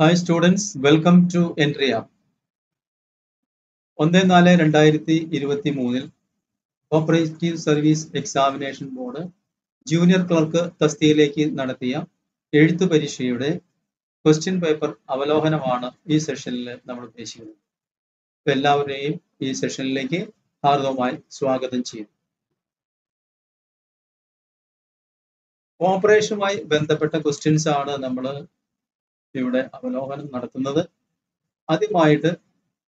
Hi students welcome to entry app ഒന്ന് നാല് രണ്ടായിരത്തി ഇരുപത്തി മൂന്നിൽ operative service examination board junior clerk തസ്തിയിലേക്ക് നടത്തിയ എഴുത്തു പരീക്ഷയുടെ ക്വസ്റ്റ്യൻ പേപ്പർ അവലോകനമാണ് ഈ സെഷനിൽ നമ്മൾ ഉദ്ദേശിക്കുന്നത്. അപ്പൊ എല്ലാവരെയും ഈ സെഷനിലേക്ക് ഹാർദവമായി സ്വാഗതം ചെയ്യുന്നു. ഓപ്പറേഷനുമായി ബന്ധപ്പെട്ട ക്വസ്റ്റ്യൻസ് ആണ് നമ്മൾ ഇവിടെ അവലോകനം നടത്തുന്നത്. ആദ്യമായിട്ട്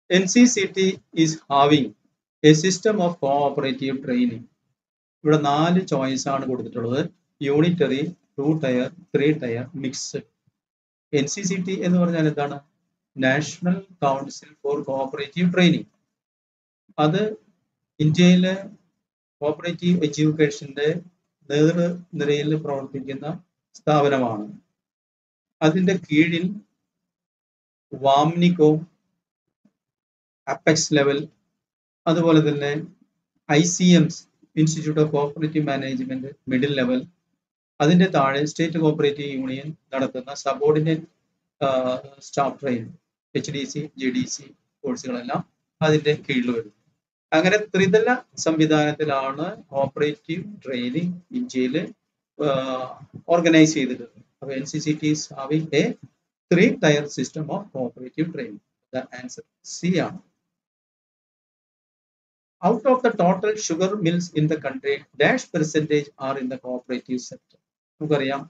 N C C T is having a system of cooperative training ഇവിടെ നാല് ചോയ്സ് ആണ് കൊടുത്തിട്ടുള്ളത്. Unitary two tier three tier mix N C C T എന്ന് പറഞ്ഞാൽ എന്താണ്? National council for cooperative training അത് ഇന്ത്യയിലെ കോഓപ്പറേറ്റീവ് എഡ്യൂക്കേഷന്റെ നേതൃനിരയിൽ പ്രവർത്തിക്കുന്ന സ്ഥാപനമാണ്. അതിന്റെ കീഴിൽ വാംനിക്കോ അപ്പെക്സ് ലെവൽ അതുപോലെ തന്നെ I C M institute of cooperative management middle level അതിന്റെ താഴെ സ്റ്റേറ്റ് കോപ്പറേറ്റീവ് യൂണിയൻ നടത്തുന്ന subordinate staff train H D C G D C കോഴ്സുകളെല്ലാം അതിന്റെ കീഴിൽ വരും. അങ്ങനെ ത്രിതല സംവിധാനത്തിലാണ് കോപ്പറേറ്റീവ് ട്രെയിനിങ് ഇന്ത്യയിൽ ഓർഗനൈസ് ചെയ്തിട്ടുള്ളത്. അപ്പൊ N C C T is having a three tier system of cooperative training the answer C ആണ്. Out of the total sugar mills in the country dash percentage are in the cooperative sector നമുക്കറിയാം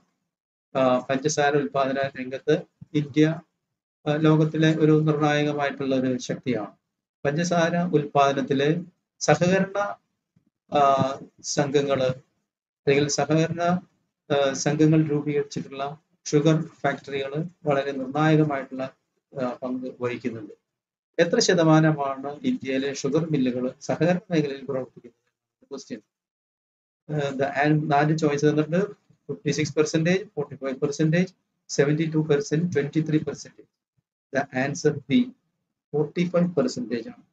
പഞ്ചസാര ഉൽപാദന രംഗത്ത് India ലോകത്തിലെ ഒരു നിർണായകമായിട്ടുള്ള ഒരു ശക്തിയാണ്. പഞ്ചസാര ഉൽപാദനത്തിലെ സഹകരണ സംഘങ്ങൾ അല്ലെങ്കിൽ സഹകരണ സംഘങ്ങൾ രൂപീകരിച്ചിട്ടുള്ള ഷുഗർ ഫാക്ടറികൾ വളരെ നിർണായകമായിട്ടുള്ള പങ്ക് വഹിക്കുന്നുണ്ട്. എത്ര ശതമാനമാണ് ഇന്ത്യയിലെ ഷുഗർ മില്ലുകൾ സഹകരണ മേഖലയിൽ പ്രവർത്തിക്കുന്നത്? ക്വസ്റ്റ്യൻ നാല് ചോയ്സ് തന്നിട്ട് fifty six percentage forty five percentage seventy two percent twenty three percentage the answer B forty five percentage ആണ്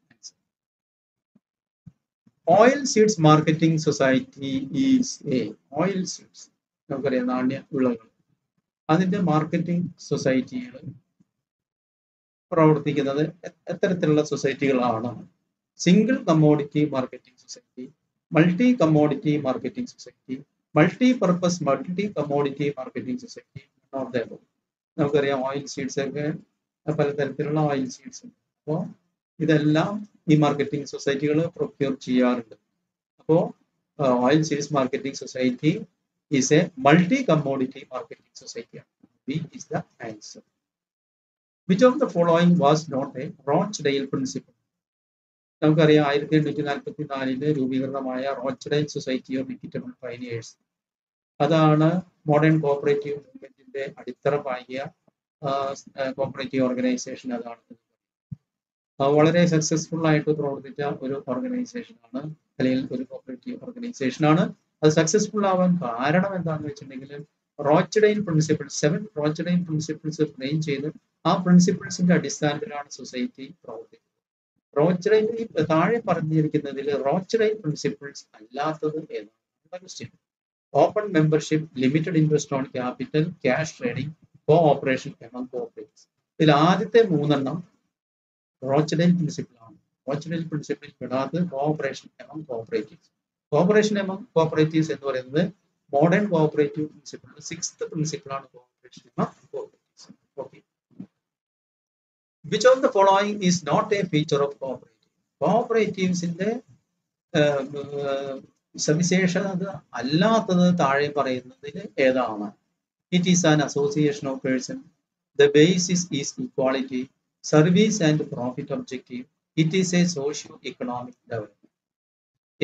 oil seeds marketing society is a oil seeds നമുക്കറിയാം നാണ്യ വിളകൾ. അതിന്റെ മാർക്കറ്റിംഗ് സൊസൈറ്റികൾ പ്രവർത്തിക്കുന്നത് എത്തരത്തിലുള്ള സൊസൈറ്റികളാണ്. Single commodity marketing society multi commodity marketing society multi purpose multi commodity marketing society നമുക്കറിയാം oil seeds ഒക്കെ പലതരത്തിലുള്ള ഓയിൽ സീഡ്സ് അപ്പോൾ ഇതെല്ലാം ഈ മാർക്കറ്റിംഗ് സൊസൈറ്റികൾ പ്രൊക്യൂർ ചെയ്യാറുണ്ട്. അപ്പോൾ oil seeds marketing society is a commodity marketing society B is the answer which of the following was not a Rochdale principle നമുക്കറിയാം ആയിരത്തി എണ്ണൂറ്റി നാൽപ്പത്തി നാലിൽ രൂപീകൃതമായ Rochdale society of equitable pioneers അതാണ് മോഡേൺ കോപ്പറേറ്റീവ് മൂവ്മെന്റിന്റെ അടിത്തറ പാകിയ cooperative organisation അതാണ്. വളരെ successful ആയിട്ട് പ്രവർത്തിച്ച ഒരു ഓർഗനൈസേഷൻ ആണ് അല്ലെങ്കിൽ ഒരു കോപ്പറേറ്റീവ് ഓർഗനൈസേഷൻ ആണ്. അത് സക്സസ്ഫുൾ ആവാൻ കാരണം എന്താണെന്ന് വെച്ചിട്ടുണ്ടെങ്കിൽ Rochdale principle seven Rochdale principles frame ചെയ്ത് ആ പ്രിൻസിപ്പിൾസിന്റെ അടിസ്ഥാനത്തിലാണ് സൊസൈറ്റി പ്രവർത്തിക്കുന്നത്. റോച്ചഡൈൻ താഴെ പറഞ്ഞിരിക്കുന്നതിൽ റോച്ചഡൈൻ പ്രിൻസിപ്പിൾസ് അല്ലാത്തത് ഏതാണ് question open membership limited interest on capital cash trading cooperation among cooperatives ഇതിൽ ആദ്യത്തെ മൂന്നെണ്ണം റോച്ചഡൈൻ പ്രിൻസിപ്പിൾ ആണ്. Rochdale principle പെടാത്തത് cooperation among cooperatives cooperation among cooperatives എന്ന് പറയുന്നത് modern cooperative principle sixth principle ആണ് cooperation which of the following is not a feature of cooperative കോപ്പറേറ്റീവ്സിന്റെ സവിശേഷത അല്ലാത്തത് താഴെ പറയുന്നതിൽ ഏതാണ്? It is an association of person the basis is equality service and profit objective it is a socio economic development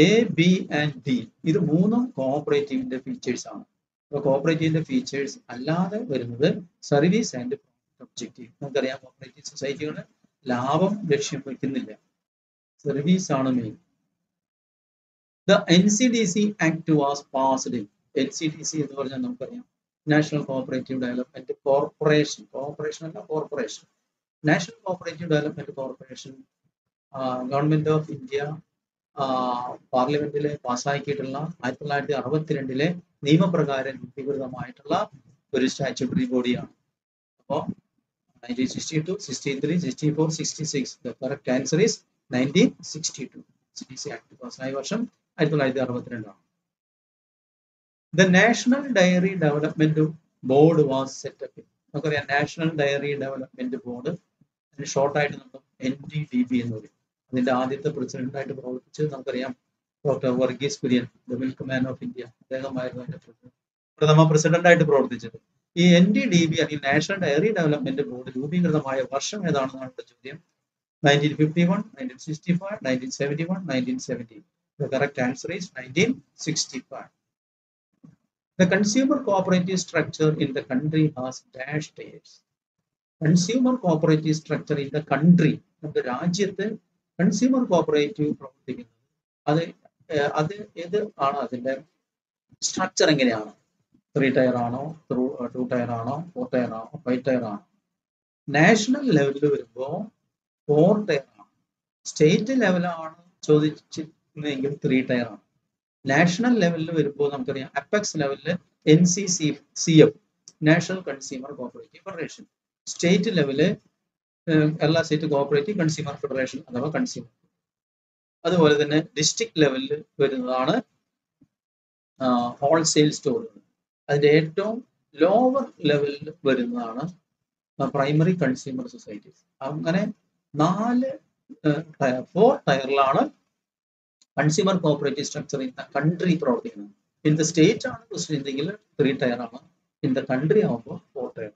A B and D ഇത് മൂന്നും കോഓപ്പറേറ്റീവിന്റെ features ആണ്. അപ്പോൾ കോഓപ്പറേറ്റീവിന്റെ features അല്ലാതെ വരുന്നത് സർവീസ് ആൻഡ് ഒബ്ജക്റ്റീവ് നമുക്കറിയാം കോഓപ്പറേറ്റീവ് സൊസൈറ്റികൾ ലാഭം ലക്ഷ്യം വയ്ക്കുന്നില്ല. സർവീസ് ആണ് main the N C D C act was passed N C D C എന്ന് പറഞ്ഞാൽ നമുക്കറിയാം national cooperative development corporation corporation അല്ല corporation national cooperative development corporation government of India പാർലമെന്റിൽ പാസ്സാക്കിയിട്ടുള്ള ആയിരത്തി തൊള്ളായിരത്തി അറുപത്തിരണ്ടിലെ നിയമപ്രകാരം രൂപീകൃതമായിട്ടുള്ള ഒരു സ്റ്റാറ്റ്യൂട്ടറി ബോഡിയാണ് അപ്പോൾ 1962, 63, 64, 66. The correct answer is 1962. C act പാസ്സായ വർഷം ആയിരത്തി തൊള്ളായിരത്തി അറുപത്തിരണ്ടാണ് the national dairy development board was set up നമുക്കറിയാം national dairy development board short ഷോർട്ടായിട്ട് നമ്മൾ എൻ ഡി ഡി ബി എന്ന് പറയും അതിന്റെ ആദ്യത്തെ പ്രസിഡന്റായിട്ട് പ്രവർത്തിച്ചത് നമുക്കറിയാം doctor Varghese Kurien the milkman of India. അദ്ദേഹമായിരുന്നു അതിന്റെ പ്രസിഡന്റ്. പ്രഥമ പ്രസിഡന്റായിട്ട് പ്രവർത്തിച്ചത്. ഈ എൻ ഡി ഡി ബി അല്ലെങ്കിൽ നാഷണൽ ഡയറി ഡെവലപ്മെന്റ് ബോർഡ് രൂപീകൃതമായ വർഷം ഏതാണെന്നാണ് ചോദ്യം? Nineteen fifty one nineteen sixty five nineteen seventy one nineteen seventy the answer is nineteen sixty five The consumer cooperative structure in the country has dash tiers. Consumer cooperative structure in the country നമ്മുടെ രാജ്യത്ത് consumer cooperative പ്രവർത്തിക്കുന്നത്. അത് അത് ഏത് ആണ് അതിന്റെ structure എങ്ങനെയാണ്? Three tier ആണോ ത്രൂ ടു ടയർ ആണോ ഫോർ ടയർ ആണോ ഫൈവ് ടയർ ആണോ? നാഷണൽ ലെവലിൽ വരുമ്പോൾ ഫോർ ടയർ ആണ്. സ്റ്റേറ്റ് ലെവലാണ് ചോദിച്ചിരുന്നെങ്കിൽ ത്രീ ടയർ ആണ്. നാഷണൽ ലെവലിൽ വരുമ്പോൾ നമുക്കറിയാം അപ്പെക്സ് ലെവലിൽ N C C C F national consumer cooperative federation. State level Kerala state cooperative consumer federation അഥവാ കൺസ്യൂമർ അതുപോലെ തന്നെ ഡിസ്ട്രിക്ട് ലെവലിൽ വരുന്നതാണ് ഹോൾസെയിൽ സ്റ്റോറുകൾ അതിന്റെ ഏറ്റവും ലോവർ ലെവലിൽ വരുന്നതാണ് പ്രൈമറി കൺസ്യൂമർ സൊസൈറ്റീസ് അങ്ങനെ നാല് four ടയറിലാണ് consumer cooperative structure in the country പ്രവർത്തിക്കുന്നത്. ഇൻ ദ സ്റ്റേറ്റ് ആണ് ക്വസ്റ്റ്യൻ ഇന്ത്യയിൽ ത്രീ ടയർ ആണ് ഇൻ ദ കൺട്രി ആകുമ്പോൾ four tier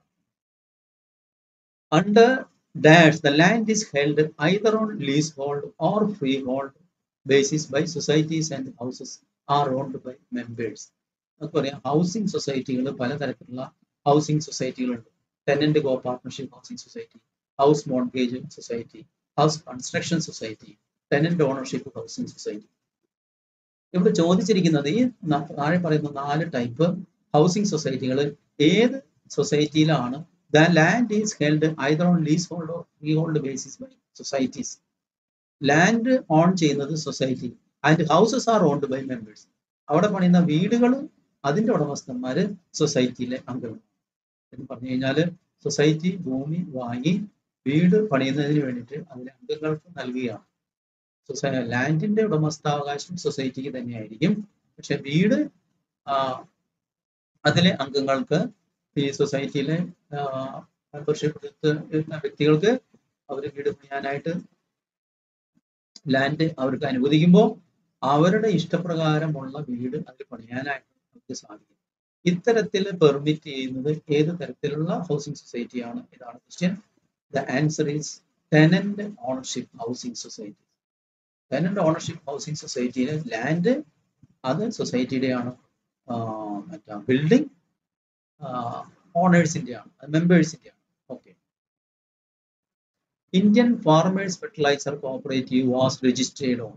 under dash the land is held either on leasehold or freehold basis by societies and houses are owned by members. നമുക്ക് പറയാം housing സൊസൈറ്റികൾ പലതരത്തിലുള്ള housing സൊസൈറ്റികളുണ്ട് tenant co partnership housing society house mortgage society house construction society tenant ownership housing society ഇവിടെ ചോദിച്ചിരിക്കുന്നത് ഈ താഴെ പറയുന്ന നാല് ടൈപ്പ് ഹൗസിംഗ് സൊസൈറ്റികൾ ഏത് സൊസൈറ്റിയിലാണ് the land is held either on leasehold or freehold basis by societies. Land own ചെയ്യുന്നത് society and houses are owned by members. അവിടെ പണിയുന്ന വീടുകൾ അതിന്റെ ഉടമസ്ഥന്മാര് സൊസൈറ്റിയിലെ അംഗങ്ങൾ എന്ന് പറഞ്ഞു കഴിഞ്ഞാൽ സൊസൈറ്റി ഭൂമി വാങ്ങി വീട് പണിയുന്നതിന് വേണ്ടിയിട്ട് അതിലെ അംഗങ്ങൾക്ക് നൽകുകയാണ് സൊസൈ ലാൻഡിന്റെ ഉടമസ്ഥാവകാശം സൊസൈറ്റിക്ക് തന്നെയായിരിക്കും പക്ഷെ വീട് അതിലെ അംഗങ്ങൾക്ക് ഈ സൊസൈറ്റിയിലെ മെമ്പർഷിപ്പ് എടുത്ത് വ്യക്തികൾക്ക് അവർ വീട് പണിയാനായിട്ട് ലാൻഡ് അവർക്ക് അനുവദിക്കുമ്പോൾ അവരുടെ ഇഷ്ടപ്രകാരമുള്ള വീട് അതിൽ പണിയാനായിട്ട് അവർക്ക് സാധിക്കും. ഇത്തരത്തിൽ പെർമിറ്റ് ചെയ്യുന്നത് ഏത് തരത്തിലുള്ള ഹൗസിംഗ് സൊസൈറ്റിയാണ് ഇതാണ് question the answer is tenant ownership housing society tenant ownership housing സൊസൈറ്റിയിലെ land അത് സൊസൈറ്റിയുടെയാണ് മറ്റേ ബിൽഡിംഗ് ഓണേഴ്സിന്റെ ആണ് മെമ്പേഴ്സിന്റെ ആണ് okay Indian farmers fertiliser cooperative was registered on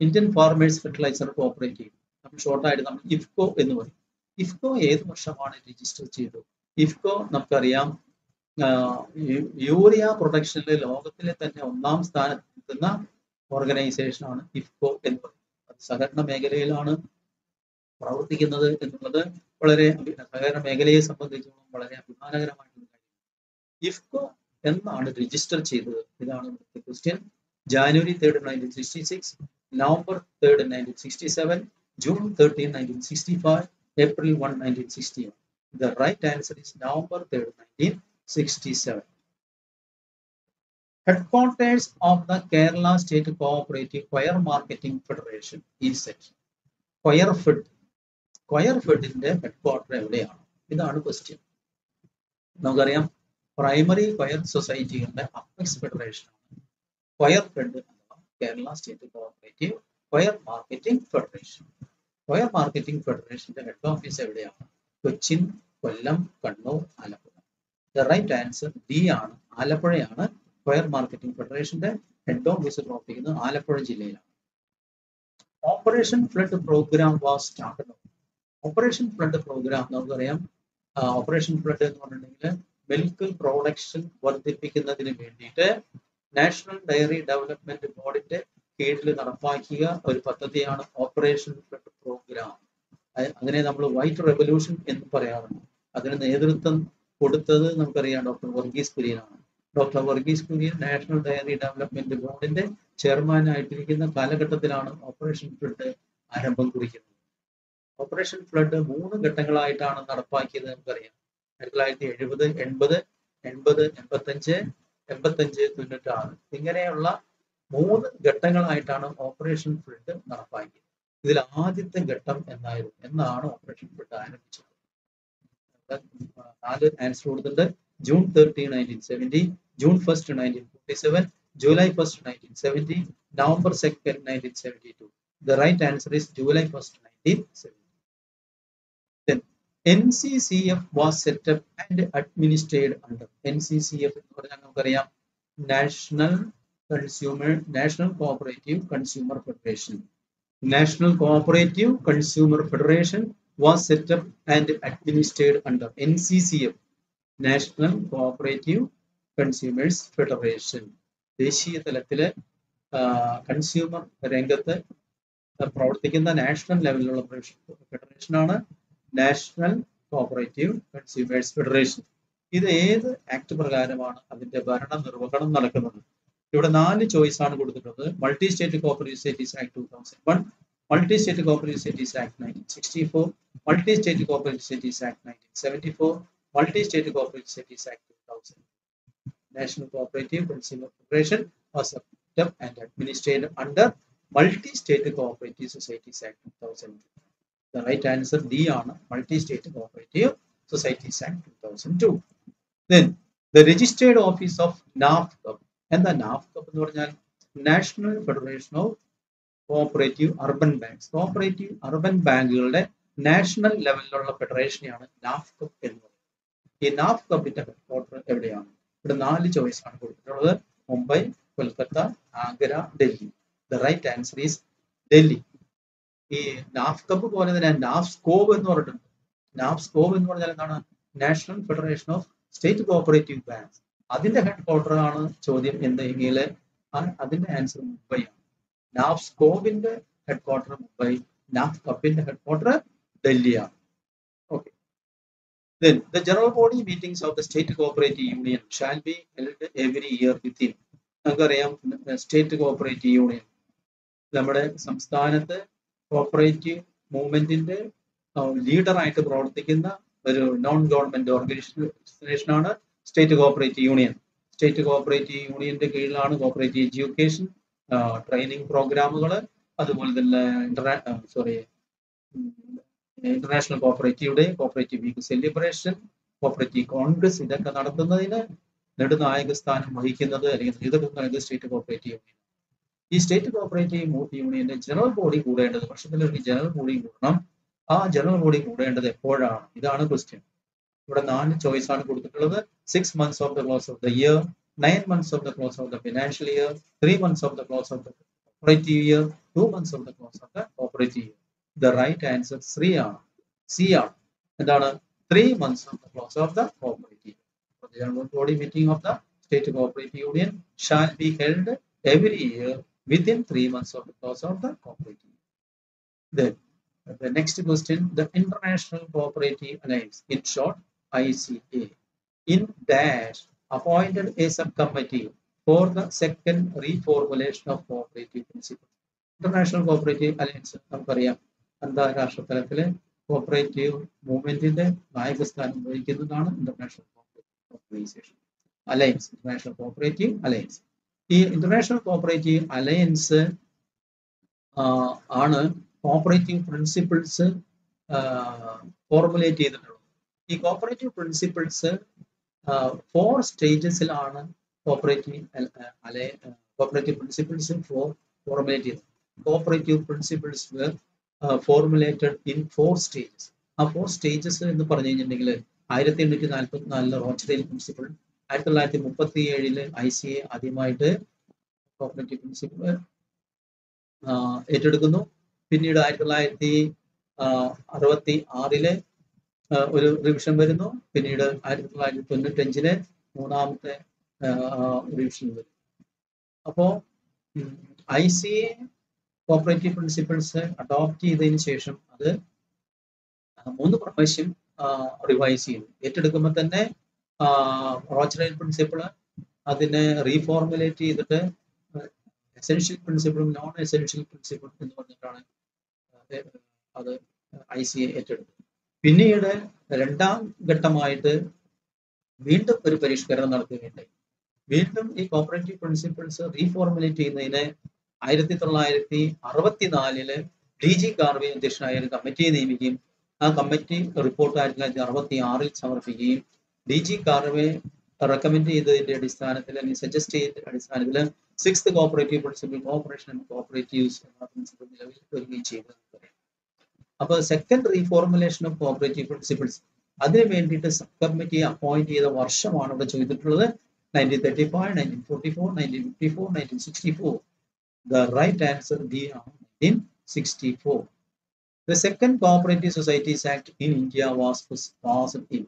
Indian farmers fertiliser cooperative നമ്മൾ ഷോർട്ടായിട്ട് നമ്മൾ ഇഫ്കോ എന്ന് പറയും. ഇഫ്കോ ഏത് വർഷമാണ് രജിസ്റ്റർ ചെയ്തത്? ഇഫ്കോ നമുക്കറിയാം യൂറിയ പ്രൊഡക്ഷനിൽ ലോകത്തിലെ തന്നെ ഒന്നാം സ്ഥാനത്ത് നിൽക്കുന്ന ഓർഗനൈസേഷനാണ് ഇഫ്കോ എന്ന് പറയുന്നത് അത് സഹകരണ മേഖലയിലാണ്. പ്രവർത്തിക്കുന്നത് എന്നുള്ളത് വളരെ സഹകരണ മേഖലയെ സംബന്ധിച്ചിടത്തോളം വളരെ അഭിമാനകരമായിട്ടുള്ള കാര്യം ഇഫ്കോ എന്നാണ് രജിസ്റ്റർ ചെയ്തത്. ഇതാണ് question January third nineteen sixty six November third nineteen sixty seven June thirteen nineteen sixty five April one nineteen sixty one the right answer is November third nineteen sixty seven Headquarters of the Kerala State Cooperative Choir Marketing Federation is section Choir Fed. Choir head quarter എവിടെയാണ്? ഇതാണ് question നമുക്കറിയാം primary coir സൊസൈറ്റികളുടെ apex federation ആണ് coir fed അഥവാ Kerala state cooperative coir marketing federation coir marketing ഫെഡറേഷന്റെ head office എവിടെയാണ്? Cochin Kollam Kannur Alappuzha. The right answer D ആണ്. ആലപ്പുഴയാണ്. ഫയർ മാർക്കറ്റിംഗ് ഫെഡറേഷന്റെ ഹെഡ് ഓഫീസ് പ്രവർത്തിക്കുന്നത് ആലപ്പുഴ ജില്ലയിലാണ്. Operation flood programme was started operation flood programme നമുക്കറിയാം. Operation flood എന്ന് പറഞ്ഞിട്ടുണ്ടെങ്കിൽ മിൽക്ക് പ്രൊഡക്ഷൻ വർദ്ധിപ്പിക്കുന്നതിന് വേണ്ടിയിട്ട് നാഷണൽ ഡയറി ഡെവലപ്മെന്റ് ബോർഡിന്റെ കീഴിൽ നടപ്പാക്കിയ ഒരു പദ്ധതിയാണ് ഓപ്പറേഷൻ ഫ്ലഡ് പ്രോഗ്രാം അതിനെ നമ്മൾ വൈറ്റ് റെവല്യൂഷൻ എന്ന് പറയാറുണ്ട്. അതിന് നേതൃത്വം കൊടുത്തത് നമുക്കറിയാം doctor Varghese കുര്യനാണ്. Doctor Varghese Kurien national dairy development ബോർഡിന്റെ ചെയർമാൻ ആയിട്ടിരിക്കുന്ന കാലഘട്ടത്തിലാണ് ഓപ്പറേഷൻ ഫ്ലഡ് ആരംഭം കുറിക്കുന്നത്. ഓപ്പറേഷൻ ഫ്ലഡ് മൂന്ന് ഘട്ടങ്ങളായിട്ടാണ് നടപ്പാക്കിയത് നമുക്കറിയാം. ആയിരത്തി തൊള്ളായിരത്തി എഴുപത് എൺപത് എൺപത് എൺപത്തഞ്ച് എൺപത്തഞ്ച് തൊണ്ണൂറ്റാറ്. ഇങ്ങനെയുള്ള മൂന്ന് ഘട്ടങ്ങളായിട്ടാണ് ഓപ്പറേഷൻ ഫ്ലഡ് നടപ്പാക്കിയത്. ഇതിൽ ആദ്യത്തെ ഘട്ടം എന്നായിരുന്നു. എന്നാണ് ഓപ്പറേഷൻ ഫ്ലഡ് ആരംഭിച്ചത്? നാല് ആൻസർ കൊടുത്തിട്ടുണ്ട്. June thirty nineteen seventy June first nineteen forty seven July first nineteen seventy November second nineteen seventy two the right answer is July first nineteen seventy NCCF was set up and administered under NCCF എന്ന് പറഞ്ഞാൽ നമുക്കറിയാം national consumer national cooperative consumer federation national cooperative consumer federation was set up and administered under N C C F national cooperative consumers federation ദേശീയ തലത്തിൽ consumer രംഗത്ത് പ്രവർത്തിക്കുന്ന national ലെവലിലുള്ള ഫെഡറേഷനാണ് national cooperative consumers federation. ഇത് ഏത് ആക്ട് പ്രകാരമാണ് അതിന്റെ ഭരണ നിർവഹണം നടക്കുന്നത്? ഇവിടെ നാല് ചോയ്സ് ആണ് കൊടുത്തിട്ടുള്ളത്. Multi state cooperative societies act two thousand one multi state cooperative societies act nineteen sixty four multi state cooperative societies act nineteen seventy four multi state cooperative societies act two thousand national cooperative consumer federation and administrative under multi state cooperative societies act two 2000. The right answer D ആണ്. Multi-State Cooperative Societies Act 2002. Then the registered office of NAFCP. എന്താ NAFCP എന്ന് പറഞ്ഞാൽ? National federation of cooperative urban banks cooperative urban ബാങ്കുകളുടെ national ലെവലിലുള്ള ഫെഡറേഷനെയാണ് നാഫ്കപ്പ് എന്ന് പറയുന്നത്. ഈ നാഫ്കപ്പിന്റെ ഹെഡ്ക്വാർട്ടർ എവിടെയാണ്? ഇവിടെ നാല് ചോയ്സ് ആണ് കൊടുത്തിട്ടുള്ളത്. Mumbai Kolkata Agra Delhi. The right answer is Delhi. ഈ നാഫ് കപ്പ് പോലെ തന്നെ നാഫ് സ്കോബ് എന്ന് പറഞ്ഞിട്ടുണ്ട്. നാഫ് സ്കോബ് എന്ന് പറഞ്ഞാൽ എന്താണ്? National federation of state cooperative banks. അതിന്റെ ഹെഡ് ക്വാർട്ടർ ആണ് ചോദ്യം എന്തെങ്കിൽ അതിന്റെ ആൻസർ മുംബൈ ആണ്. നാഫ്സ്കോവിന്റെ ഹെഡ് ക്വാർട്ടർ മുംബൈ നാഫ്കപ്പിന്റെ head quarter ഡൽഹിയാണ്. Okay. Then the general body meetings of the state cooperative union shall be held every year. നമുക്കറിയാം സ്റ്റേറ്റ് കോഓപ്പറേറ്റീവ് യൂണിയൻ നമ്മുടെ സംസ്ഥാനത്ത് കോപ്പറേറ്റീവ് മൂവ്മെന്റിന്റെ ലീഡറായിട്ട് പ്രവർത്തിക്കുന്ന ഒരു നോൺ ഗവൺമെന്റ് ഓർഗനൈസേഷൻ ആണ് state cooperative union state cooperative യൂണിയന്റെ കീഴിലാണ് കോപ്പറേറ്റീവ് എഡ്യൂക്കേഷൻ ട്രെയിനിങ് പ്രോഗ്രാമുകൾ അതുപോലെ തന്നെ ഇന്റർനാ sorry international cooperative day cooperative week celebration cooperative congress ഇതൊക്കെ നടത്തുന്നതിന് നെടുനായക സ്ഥാനം വഹിക്കുന്നത് അല്ലെങ്കിൽ നേതൃത്വം നൽകുന്നത് സ്റ്റേറ്റ് കോപ്പറേറ്റീവ് യൂണിയൻ ഈ സ്റ്റേറ്റ് കോപ്പറേറ്റീവ് യൂണിയന്റെ ജനറൽ ബോഡി കൂടേണ്ടത് വർഷത്തിലൊരു ജനറൽ ബോഡി കൂടണം ആ ജനറൽ ബോഡി കൂടേണ്ടത് എപ്പോഴാണ് ഇതാണ് ക്വസ്റ്റ്യൻ ഇവിടെ നാല് ചോയ്സ് ആണ് കൊടുത്തിട്ടുള്ളത് six months of the close of the year nine months of the close of the financial year three months of the close of the cooperative year two months of the close of the cooperative year the right answer three ആണ് C ആണ് എന്താണ് three months of the close of the cooperative general body meeting of the state cooperative union shall be held every year within three months of the close of the cooperative. Then the next question, the International Cooperative Alliance, in short, ICA, in dash appointed a subcommittee for the second reformulation of cooperative principles. International Cooperative Alliance നമുക്കറിയാം അന്താരാഷ്ട്ര തലത്തിലെ cooperative മൂവ്മെന്റിന്റെ നായകസ്ഥാനം വഹിക്കുന്നതാണ് International Cooperative Organization. Alliance, International Cooperative alliance ഈ international cooperative alliance ആണ് cooperative principles formulate ചെയ്തിട്ടുള്ളത്. ഈ കോപ്പറേറ്റീവ് പ്രിൻസിപ്പിൾസ് ഫോർ സ്റ്റേജസിലാണ് കോപ്പറേറ്റീവ് അലയ കോപ്പറേറ്റീവ് പ്രിൻസിപ്പിൾസ് ഫോർ ഫോർമുലേറ്റ് ചെയ്തത്. Cooperative principles formulated in four stages ആ ഫോർ സ്റ്റേജസ് എന്ന് പറഞ്ഞു കഴിഞ്ഞിട്ടുണ്ടെങ്കിൽ ആയിരത്തി എണ്ണൂറ്റി നാൽപ്പത്തി നാലിലെ റോച്ചഡേൽ പ്രിൻസിപ്പിൾ ആയിരത്തി തൊള്ളായിരത്തി മുപ്പത്തി ഏഴിൽ ഐ സി എ ആദ്യമായിട്ട് കോപ്പറേറ്റീവ് പ്രിൻസിപ്പിൾ ഏറ്റെടുക്കുന്നു. പിന്നീട് ആയിരത്തി തൊള്ളായിരത്തി അറുപത്തി ആറിൽ ഒരു റിവിഷൻ വരുന്നു. പിന്നീട് ആയിരത്തി തൊള്ളായിരത്തി തൊണ്ണൂറ്റഞ്ചിൽ മൂന്നാമത്തെ റിവിഷൻ വരും. അപ്പോ I C A cooperative principles adopt ചെയ്തതിന് ശേഷം അത് മൂന്ന് പ്രാവശ്യം റിവൈസ് ചെയ്തു ഏറ്റെടുക്കുമ്പോൾ തന്നെ റോച്ചറൈൽ പ്രിൻസിപ്പിൾ അതിനെ റീഫോർമുലേറ്റ് ചെയ്തിട്ട് എസെൻഷ്യൽ പ്രിൻസിപ്പിളും നോൺ എസെൻഷ്യൽ പ്രിൻസിപ്പിളും എന്ന് പറഞ്ഞിട്ടാണ് അത് ഐ സി ഏറ്റെടുത്തത്. പിന്നീട് രണ്ടാം ഘട്ടമായിട്ട് വീണ്ടും ഒരു പരിഷ്കരണം നടത്തുകയുണ്ടായി. വീണ്ടും ഈ കോപ്പറേറ്റീവ് പ്രിൻസിപ്പിൾസ് റീഫോർമുലേറ്റ് ചെയ്യുന്നതിന് ആയിരത്തി തൊള്ളായിരത്തി അറുപത്തിനാലിൽ ഡി ജി കാർവി അധ്യക്ഷനായ ഒരു കമ്മിറ്റിയെ നിയമിക്കുകയും ആ കമ്മിറ്റി റിപ്പോർട്ട് ആയിരത്തി തൊള്ളായിരത്തി അറുപത്തി ആറിൽ സമർപ്പിക്കുകയും ഡി ജി കാർവേ റെക്കമെൻഡ് ചെയ്തതിന്റെ അടിസ്ഥാനത്തിൽ അല്ലെങ്കിൽ സജസ്റ്റ് ചെയ്ത അടിസ്ഥാനത്തിൽ six cooperative principle cooperation and cooperatives എന്ന പ്രിൻസിപ്പിൾ നിലവിൽ വരികയും ചെയ്തത് അപ്പോൾ second reformulation of cooperative principles അതിനു വേണ്ടിയിട്ട് സബ് കമ്മിറ്റി അപ്പോയിന്റ് ചെയ്ത വർഷമാണ് ഇവിടെ ചെയ്തിട്ടുള്ളത്. Nineteen thirty five nineteen forty four nineteen fifty four nineteen sixty four the right answer D ആണ് nineteen sixty four the second cooperative societies act in India was passed in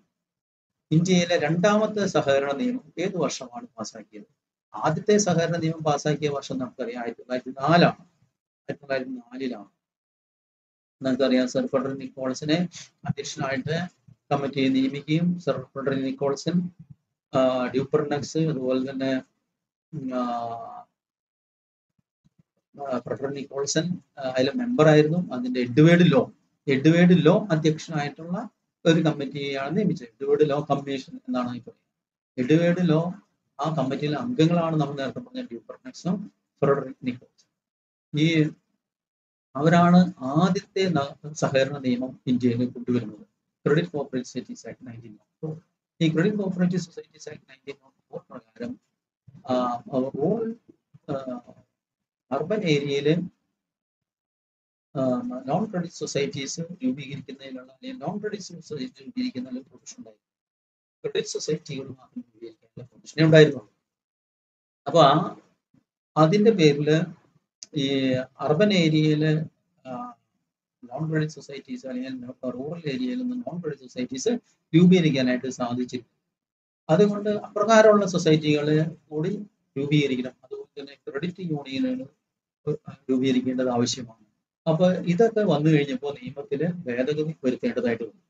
ഇന്ത്യയിലെ രണ്ടാമത്തെ സഹകരണ നിയമം ഏത് വർഷമാണ് പാസ്സാക്കിയത് ആദ്യത്തെ സഹകരണ നിയമം പാസ്സാക്കിയ വർഷം നമുക്കറിയാം ആയിരത്തി തൊള്ളായിരത്തി നാലാണ് ആയിരത്തി തൊള്ളായിരത്തി നാലിലാണ് നമുക്കറിയാം സർ ഫെഡറൽ നിക്കോൾസിനെ അധ്യക്ഷനായിട്ട് കമ്മിറ്റിയെ നിയമിക്കുകയും സർ ഫെഡറൽ നിക്കോൾസൺ ഡ്യൂപ്പർനക്സ് അതുപോലെ തന്നെ ഫെഡറൽ നിക്കോൾസൺ അതിലെ മെമ്പർ ആയിരുന്നു. അതിന്റെ എഡ്വേർഡ് ലോ എഡ്വേർഡ് ലോ അധ്യക്ഷനായിട്ടുള്ള ഒരു കമ്മിറ്റിയാണ് നിയമിച്ചത്. എഡ്വേർഡ് ലോ കമ്മീഷൻ എന്നാണ് ഈ പറയുന്നത്. ലോ ആ കമ്മിറ്റിയിലെ അംഗങ്ങളാണ് നമ്മൾ നേരത്തെ പറഞ്ഞ ഡ്യൂപ്പർനെക്സും നിക്കോൾസും. ഈ അവരാണ് ആദ്യത്തെ സഹകരണ നിയമം ഇന്ത്യയിൽ കൊണ്ടുവരുന്നത്. Credit cooperative societies act nineteen nought four. ഈ credit cooperative societies act nineteen nought four പ്രകാരം അർബൻ ഏരിയയിൽ നോൺ ക്രെഡിറ്റ് സൊസൈറ്റീസ് രൂപീകരിക്കുന്നതിലുള്ള അല്ലെങ്കിൽ നോൺ ക്രെഡിറ്റ് സൊസൈറ്റി രൂപീകരിക്കുന്ന പ്രൊവിഷൻ ഉണ്ടായിരുന്നു. ക്രെഡിറ്റ് സൊസൈറ്റികൾ മാത്രം രൂപീകരിക്കാനുള്ള പ്രൊഫഷനെ ഉണ്ടായിരുന്നു അപ്പൊ അതിന്റെ പേരിൽ ഈ അർബൻ ഏരിയയിൽ നോൺ ക്രെഡിറ്റ് സൊസൈറ്റീസ് അല്ലെങ്കിൽ റൂറൽ ഏരിയയിൽ നിന്ന് നോൺ ക്രെഡിറ്റ് സൊസൈറ്റീസ് രൂപീകരിക്കാനായിട്ട് സാധിച്ചിരുന്നു. അതുകൊണ്ട് അപ്രകാരമുള്ള സൊസൈറ്റികൾ കൂടി രൂപീകരിക്കണം. അതുപോലെ തന്നെ ക്രെഡിറ്റ് യൂണിയനുകൾ രൂപീകരിക്കേണ്ടത് ആവശ്യമാണ്. അപ്പൊ ഇതൊക്കെ വന്നു കഴിഞ്ഞപ്പോൾ നിയമത്തിൽ ഭേദഗതി വരുത്തേണ്ടതായിട്ട് വന്നു.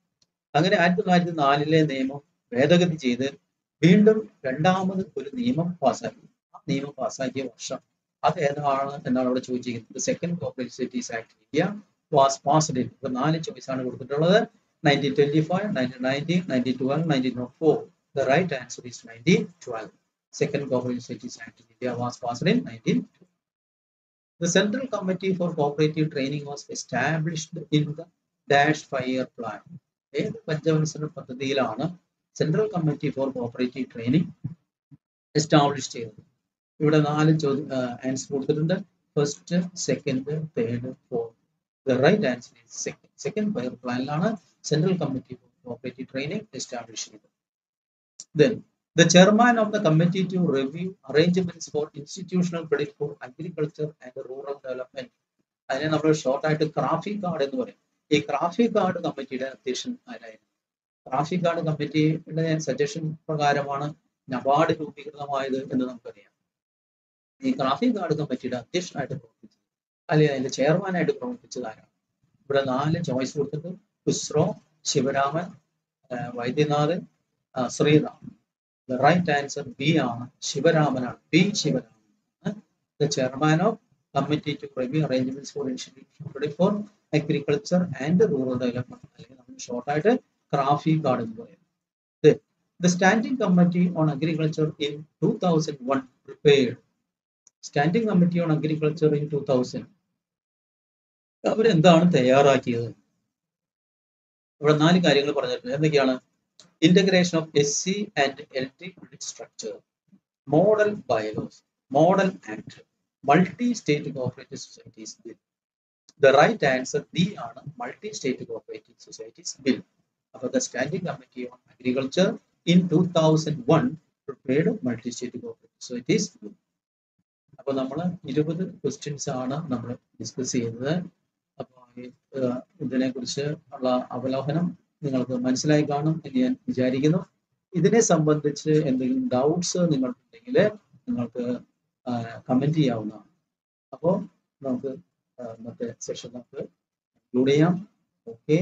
അങ്ങനെ ആയിരത്തി തൊള്ളായിരത്തി നാലിലെ നിയമം ഭേദഗതി ചെയ്ത് വീണ്ടും രണ്ടാമത് ഒരു നിയമം പാസ്സാക്കി. ആ നിയമം പാസ്സാക്കിയ വർഷം അത് ഏതാണ് എന്നാണ് അവിടെ ചോദിച്ചിരിക്കുന്നത്. Second cooperative societies act India was passed in ഇപ്പൊ നാല് ചോയ്സ് ആണ് കൊടുത്തിട്ടുള്ളത്. Nineteen twenty five nineteen nineteen nineteen twelve nineteen nought four the right answer is nineteen twelve second cooperative societies act India was passed in nineteen The Central Committee for Cooperative Training was established in the Dash Year Plan. ഏത് പഞ്ചവത്സര പദ്ധതിയിലാണ് central committee for cooperative training establish ചെയ്തത്. ഇവിടെ നാല് ചോദ്യം answer കൊടുത്തിട്ടുണ്ട്. First second third fourth right answer is second second five year പ്ലാനിലാണ് central committee for cooperative training establish ചെയ്തത്. Then The chairman of the committee to review arrangements for institutional credit for agriculture and rural development. അതിനെ നമ്മൾ short ആയിട്ട് CRAFICARD എന്ന് പറയും. ഈ ക്രാഫി card കമ്മിറ്റിയുടെ അധ്യക്ഷൻ ആരായിരുന്നു? ക്രാഫി കാർഡ് കമ്മിറ്റിയുടെ സജഷൻ പ്രകാരമാണ് നബാർഡ് രൂപീകൃതമായത് എന്ന് നമുക്കറിയാം. ഈ ക്രാഫി കാർഡ് കമ്മിറ്റിയുടെ അധ്യക്ഷനായിട്ട് പ്രവർത്തിച്ചത് അല്ലെങ്കിൽ അതിന്റെ ചെയർമാനായിട്ട് പ്രവർത്തിച്ചത് ആരാണ്? ഇവിടെ നാല് ചോയ്സ് കൊടുത്തിട്ടുണ്ട് Khusro Sivaraman Vaidyanathan Sriram. The right answer B ആണ് ശിവരാമനാണ്. B Sivaraman the chairman of committee to review arrangements for institution for agriculture and rural development അല്ലെങ്കിൽ നമ്മൾ ഷോർട്ട് ആയിട്ട് ക്രാഫി കാർഡ് എന്ന് committee on agriculture in two thousand one prepared standing committee on agriculture in two thousand അവരെന്താണ് തയ്യാറാക്കിയത്? ഇവിടെ നാല് കാര്യങ്ങൾ പറഞ്ഞിട്ടുണ്ട്. എന്തൊക്കെയാണ്? Integration of SC and LT unit structure, model bylaws, model act, multi-state cooperative societies bill. The right answer D ആണ് multi-state cooperative societies bill. അപ്പോൾ the standing committee on agriculture in 2001 prepared multi-state cooperative societies bill. അപ്പോൾ നമ്മൾ ഇരുപത് questions ആണ് നമ്മൾ discuss ചെയ്യുന്നത് അപ്പോൾ ഇതിനെക്കുറിച്ച് ഉള്ള അവലോകനം നിങ്ങൾക്ക് മനസ്സിലായി കാണും എന്ന് ഞാൻ വിചാരിക്കുന്നു. ഇതിനെ സംബന്ധിച്ച് എന്തെങ്കിലും ഡൗട്ട്സ് നിങ്ങൾക്കുണ്ടെങ്കിൽ നിങ്ങൾക്ക് കമന്റ് ചെയ്യാവുന്നതാണ്. അപ്പോൾ നമുക്ക് ഇന്നത്തെ സെഷൻ നമുക്ക് ഇൻക്ലൂഡ് ചെയ്യാം. ഓക്കെ